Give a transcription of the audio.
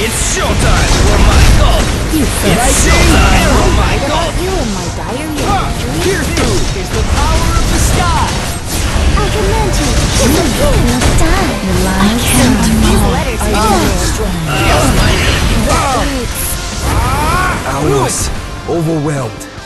It's showtime for my gold! You think It's showtime for oh my gold! you and my diary huh, Here too is the power of the sky. Agamemnon is a being of time. I can't These letters are oh. strong. yours. Yes, my enemy! It's Aulos, overwhelmed.